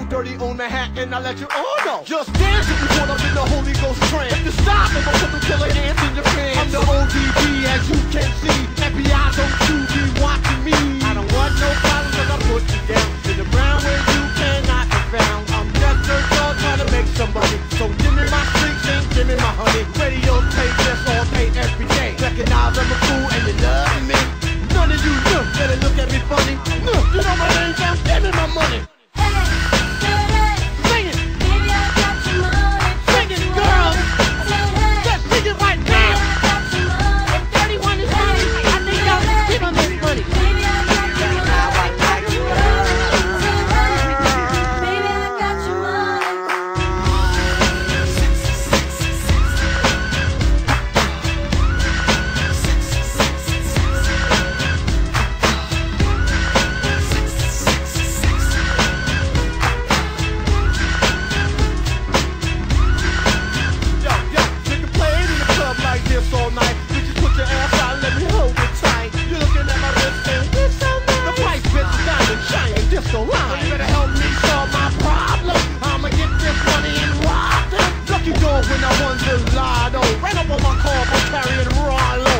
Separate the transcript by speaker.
Speaker 1: 30 on Manhattan, I let you all know. Just dance if you want up in the Holy Ghost trance. If you stop, I'ma put them killer hands in your pants. I'm the ODB no one relied Oh, Ran up on my car for carrying raw